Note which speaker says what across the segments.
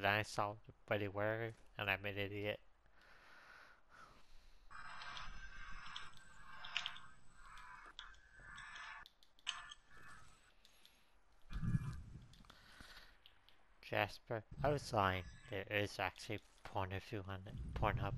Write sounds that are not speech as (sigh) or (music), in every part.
Speaker 1: Then I saw where and I'm an idiot. Jasper, I was lying. There is actually porn if you want it. Pornhub.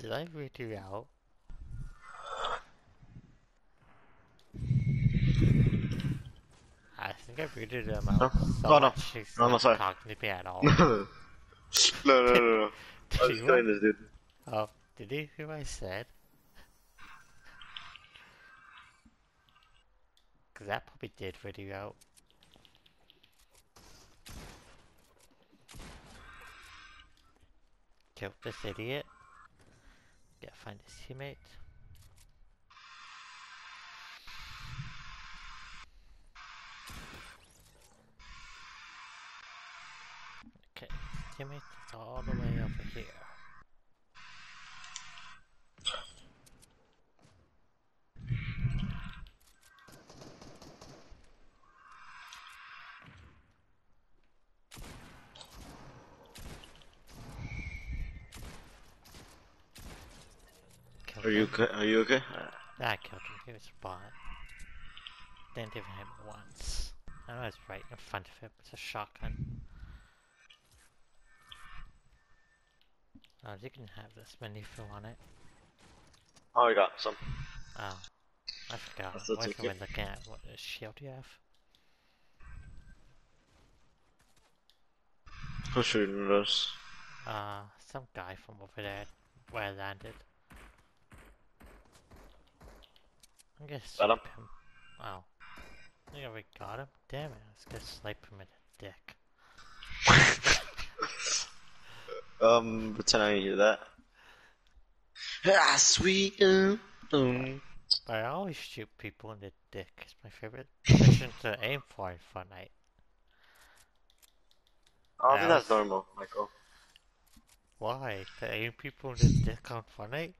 Speaker 1: Did I read you out? I think I read them um, out.
Speaker 2: No. Oh, no.
Speaker 1: much she's (laughs)
Speaker 2: No, no,
Speaker 1: not
Speaker 2: sorry.
Speaker 1: talking to me at all.
Speaker 2: no, no, no, no. I was
Speaker 1: you-
Speaker 2: this dude.
Speaker 1: Oh, did you hear what I said? Cause that probably did read you out. Kill this idiot. Gotta find his teammate. Teammate all the way over here.
Speaker 2: Are you okay? Are you okay?
Speaker 1: Yeah, I killed him. He was a bot. Didn't even hit him once. I was right in front of him with a shotgun. Oh, you can have this menu if you want it.
Speaker 2: Oh, I got some.
Speaker 1: Oh, I forgot.
Speaker 2: That's-
Speaker 1: What
Speaker 2: that's
Speaker 1: if we
Speaker 2: okay.
Speaker 1: looking at what shield you have?
Speaker 2: Who's shooting us?
Speaker 1: Uh, some guy from over there where I landed. I'm gonna snipe him. Oh. I already got him. Damn it, I was gonna snipe him in the dick. (laughs)
Speaker 2: Um, pretend I didn't hear that. Ah, sweet. Um, um.
Speaker 1: I always shoot people in the dick. It's my favorite position to aim for in Fortnite.
Speaker 2: I think that's normal, Michael.
Speaker 1: Why? To aim people in the dick on Fortnite?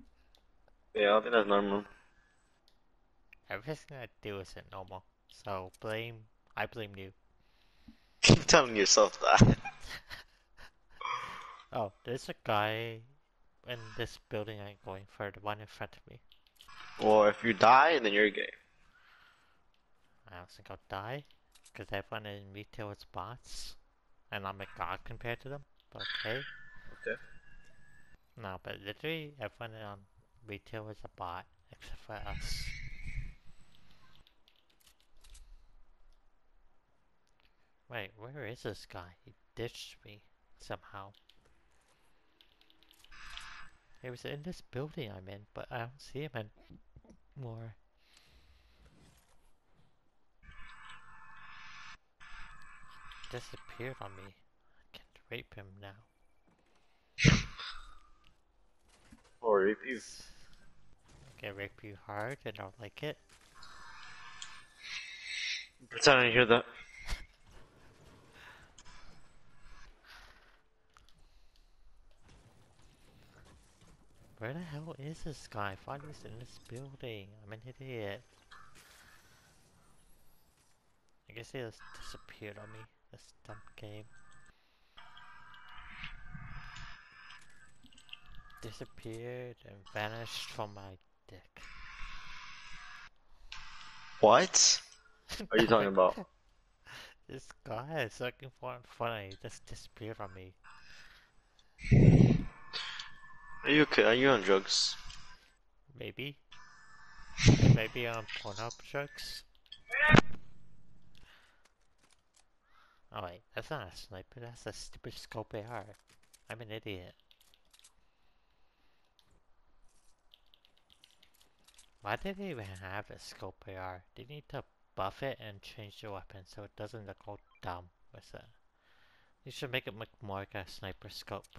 Speaker 2: Yeah, I think that's normal.
Speaker 1: Everything I do isn't normal. So blame, I blame you. (laughs)
Speaker 2: Keep telling yourself that. (laughs)
Speaker 1: Oh, there's a guy in this building I'm going for, the one in front of me.
Speaker 2: Or if you die, then you're gay.
Speaker 1: I don't think I'll die, because everyone in retail is bots, and I'm a god compared to them, but okay.
Speaker 2: Okay.
Speaker 1: No, but literally everyone on retail is a bot, except for us. Wait, where is this guy? He ditched me, somehow. He was in this building I'm in, but I don't see him anymore. Disappeared on me. I can't rape him now. (laughs)
Speaker 2: Or rape you.
Speaker 1: I can rape you hard and I'll like it.
Speaker 2: Pretend I hear that.
Speaker 1: Where the hell is this guy? I he was in this building. I'm an idiot. I guess he just disappeared on me. This dumb game. Disappeared and vanished from my dick.
Speaker 2: What? (laughs) What are you talking about?
Speaker 1: This guy is looking for it funny. He just disappeared on me.
Speaker 2: Are you okay? Are you on drugs?
Speaker 1: Maybe. Maybe on Pornhub drugs. Oh wait, that's not a sniper, that's a stupid scope AR. I'm an idiot. Why did they even have a scope AR? They need to buff it and change the weapon so it doesn't look all dumb with it. You should make it look more like a sniper scope.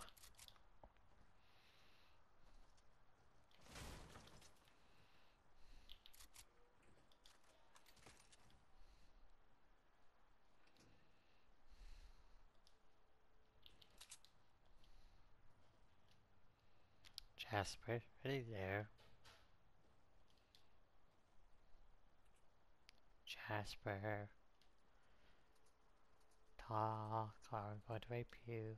Speaker 1: Jasper, ready there. Jasper. Talk, I'm going to rape you.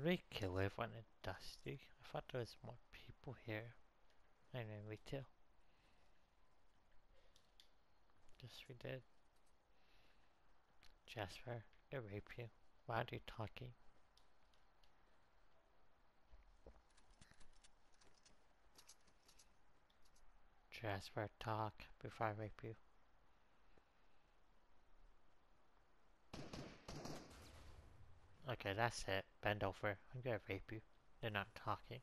Speaker 1: Did we kill everyone in Dusty? I thought there was more people here. Then we too. Yes, we did. Jasper, I rape you. Why are you talking? Jasper, talk before I rape you. Okay, that's it. Bend over. I'm gonna rape you. They're not talking.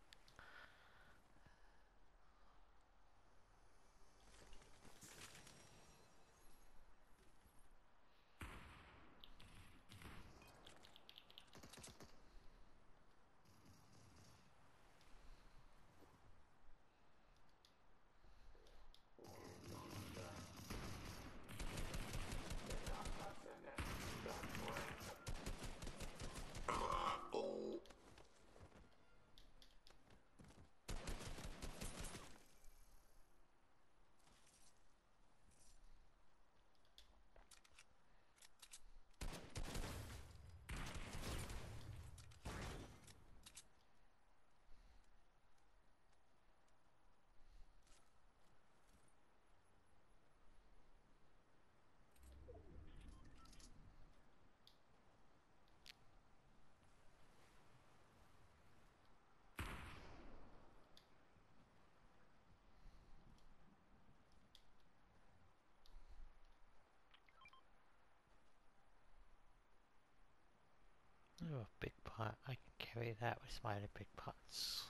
Speaker 1: A big pot. I can carry that with my other big pots.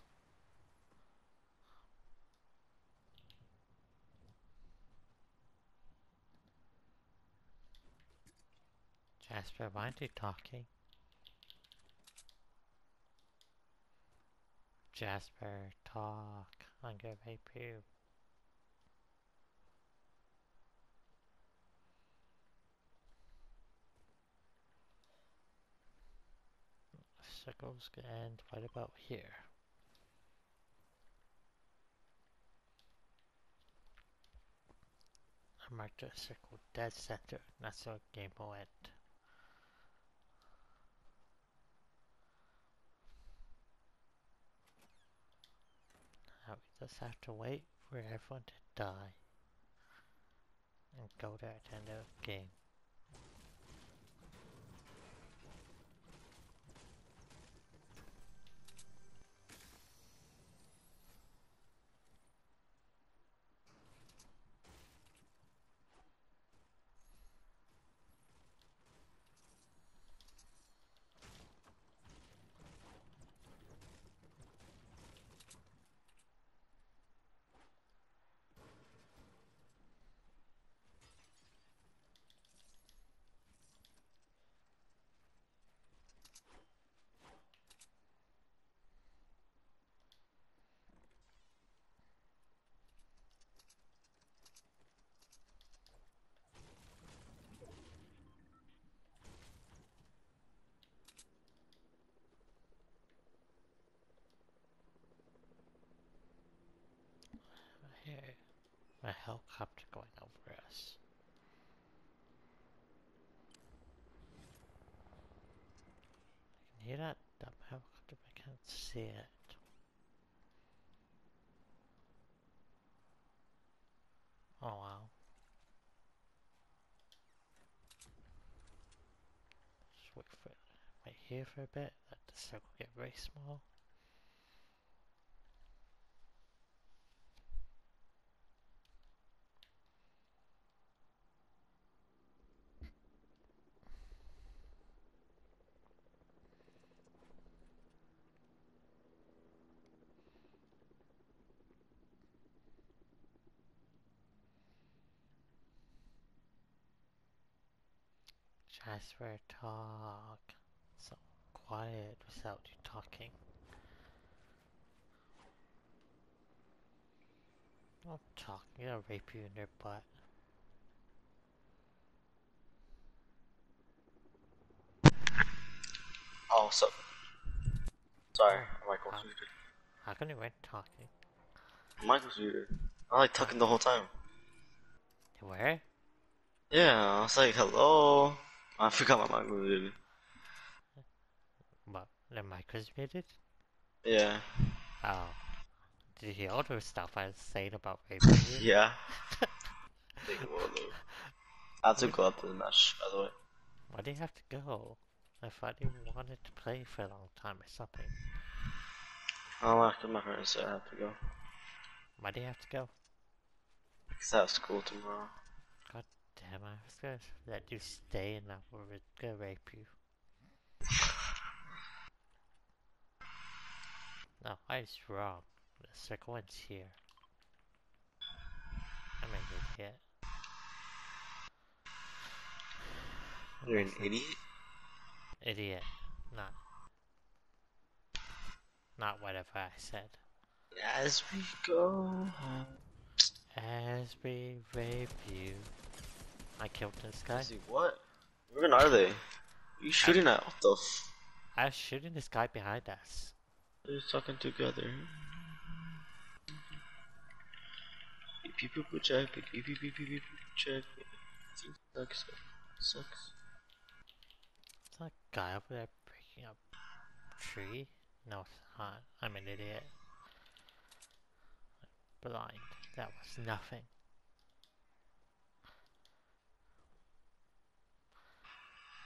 Speaker 1: Jasper, why aren't you talking? Jasper, talk. I'm gonna rape you. Circles and right about here? I marked a circle dead center. That's how game will end. Now we just have to wait for everyone to die and go to the end of game. Here, a helicopter going over us. I can hear that dumb helicopter, but I can't see it. Oh wow. Just wait for it. Wait here for a bit. Let the circle get very small. I swear talk. So quiet without you talking. I'm talking, I'll rape you in your butt.
Speaker 2: Oh, up? Sorry,
Speaker 1: Oh,
Speaker 2: Michael.
Speaker 1: huh. How come you weren't talking?
Speaker 2: Michael's muted. I like talking the whole time.
Speaker 1: Where?
Speaker 2: Yeah, I was like, hello. (laughs) I forgot my mic was muted.
Speaker 1: What? The mic was muted?
Speaker 2: Yeah,
Speaker 1: Oh. Did you hear all the stuff I was saying about (laughs) raping
Speaker 2: yeah. Think well, though. I have to go up to the match, by the way.
Speaker 1: Why do you have to go? I thought you wanted to play for a long time or something.
Speaker 2: I'm after my friends, so I have to go.
Speaker 1: Why do you have to go?
Speaker 2: Because I have school tomorrow.
Speaker 1: Damn, I was gonna let you stay and I was gonna rape you. No, I was wrong. The circle one's here. I'm an idiot.
Speaker 2: You're an idiot?
Speaker 1: Idiot. Not. Not whatever I said.
Speaker 2: As we go home.
Speaker 1: As we rape you. I killed this guy.
Speaker 2: See, what? Where are they? Are you shooting at? What the f?
Speaker 1: I was shooting this guy behind us.
Speaker 2: They're talking together. Beep beep beep check. Beep beep beep beep beep check. Sucks. Sucks.
Speaker 1: Is that guy over there breaking up tree? No, it's not. I'm an idiot. Blind. That was nothing.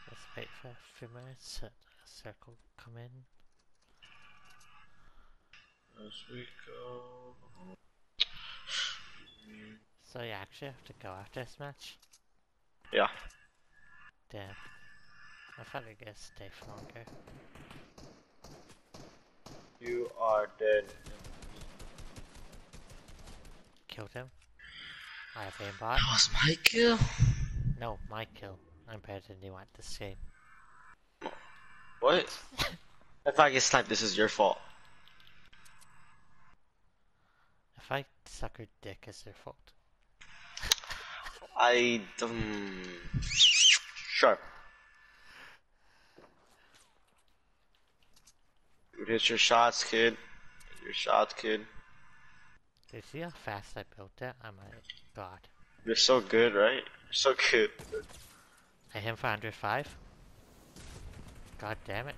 Speaker 1: Let's wait for a few minutes. Let the circle come in.
Speaker 2: As we go.
Speaker 1: So you actually have to go after this match?
Speaker 2: Yeah.
Speaker 1: Damn. I thought I'd get stay for longer.
Speaker 2: You are dead.
Speaker 1: Killed him. I have aimbot.
Speaker 2: That was my kill.
Speaker 1: No, my kill. I'm better than you at this game.
Speaker 2: What? if I get sniped, this is your fault.
Speaker 1: If I suck her dick, it's their fault.
Speaker 2: I um. Sure. Hit your shots, kid. Hit your shots, kid.
Speaker 1: Did you see how fast I built it? Oh my god.
Speaker 2: You're so good, right? You're so good.
Speaker 1: I hit him for 105? God damn it.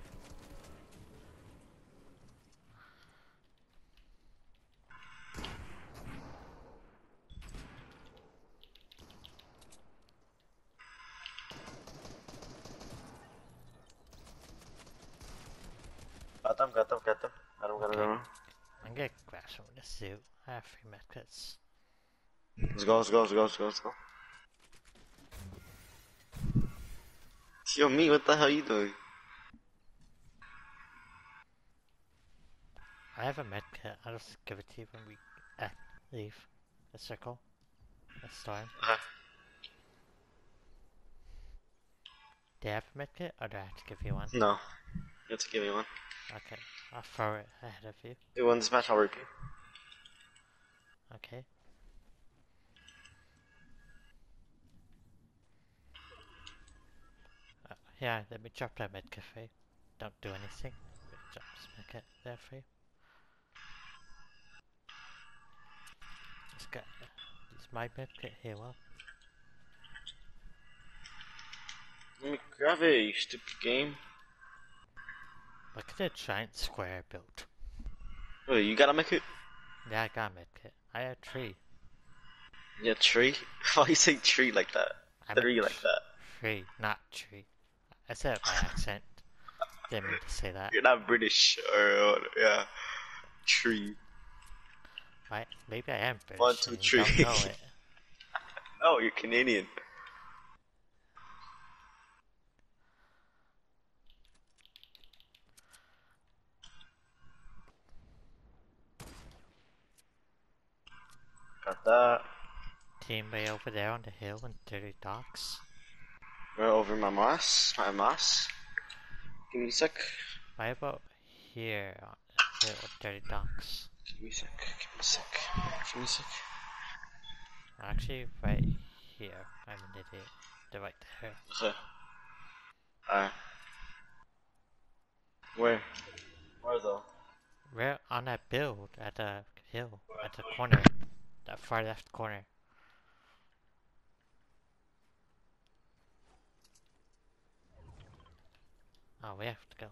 Speaker 2: Got them, got them, got them. Got them, got them, got them.
Speaker 1: I'm gonna grab some of the suit. I have three medkits.
Speaker 2: Let's go, let's go, let's go, let's go, let's go. Yo, me, what the hell you doing?
Speaker 1: I have a medkit. I'll just give it to you when we uh, leave the circle. The storm.
Speaker 2: Uh,
Speaker 1: Do you have a medkit or do I have to give you one?
Speaker 2: no. You have to give me one.
Speaker 1: Okay, I'll throw it ahead of you.
Speaker 2: You win this match, I'll repeat.
Speaker 1: Okay. Uh, yeah, let me drop that medkit for you. Don't do anything. Drop this medkit there for you. Just got use my medkit here. Well,
Speaker 2: Let me grab it, you stupid game.
Speaker 1: look at the giant square built.
Speaker 2: Wait, you gotta make it?
Speaker 1: Yeah, I got a medkit. I had a tree.
Speaker 2: Yeah, tree? (laughs) Why you say tree like that?
Speaker 1: I
Speaker 2: Three like that.
Speaker 1: Tree, not tree. I said it by accent. Didn't mean to say that.
Speaker 2: You're not British, or, or yeah. Tree.
Speaker 1: Right? Maybe I am British.
Speaker 2: One, two,
Speaker 1: and You know (laughs)
Speaker 2: no, you're Canadian. Got that.
Speaker 1: Team way over there on the hill in Dirty Docks.
Speaker 2: Right over my moss, my moss. Give me a sec.
Speaker 1: Why about here on the hill, Dirty Docks?
Speaker 2: Give me a sec. Give me a sec. Give me a sec.
Speaker 1: Actually, right here. I'm an idiot. They're right there.
Speaker 2: Okay. Alright. Where? Where though?
Speaker 1: We're on that build at the hill, at the corner, that far left corner. Oh, we have to go.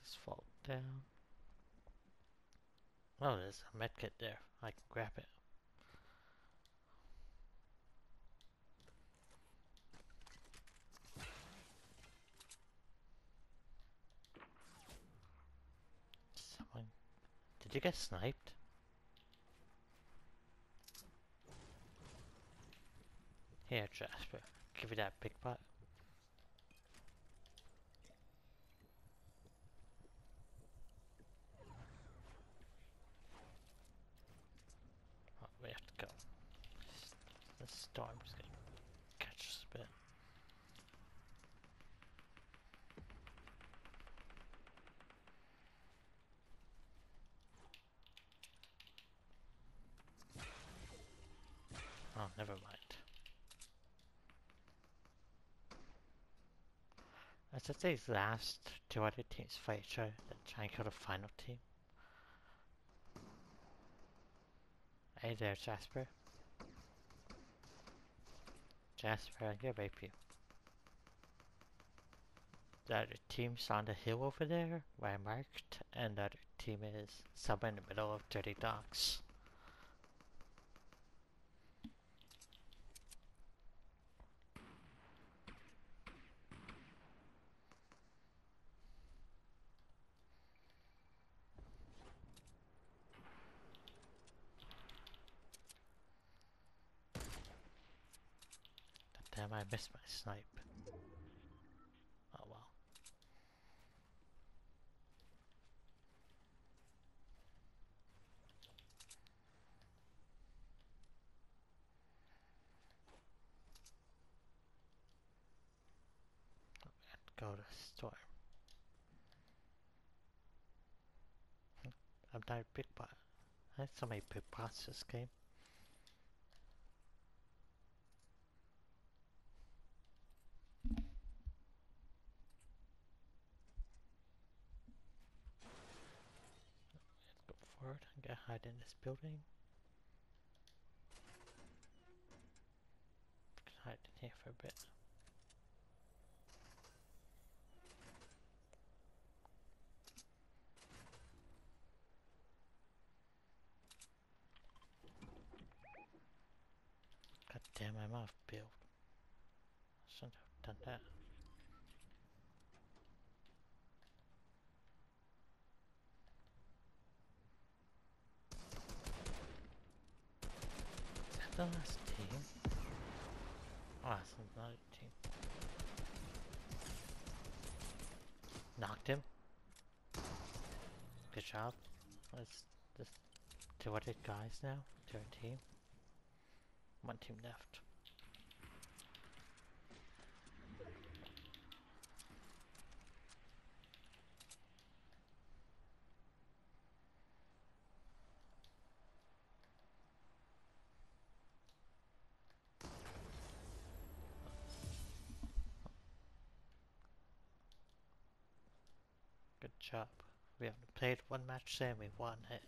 Speaker 1: Just fall down. Oh, there's a medkit there. I can grab it. Someone. Did you get sniped? Here, Jasper. Give you that big butt. Oh, we have to go. The storm's gonna catch a bit. Oh, never mind. As if these last two other teams fight each other, then try and kill the final team. Hey there, Jasper. Jasper, I'm gonna rape you. The other team's on the hill over there, where I marked, and the other team is somewhere in the middle of Dirty Docks. Damn, I missed my snipe. Oh well. Go to storm. I'm not a bot. I had so many bots this game. Go forward and get hide in this building. Can hide in here for a bit. God damn, I'm off build. Shouldn't have done that. 19. Knocked him. Good job. Let's just two it guys now to our team. One team left. Job. We only played one match and we won it.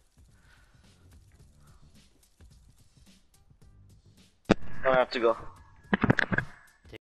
Speaker 2: I have to go.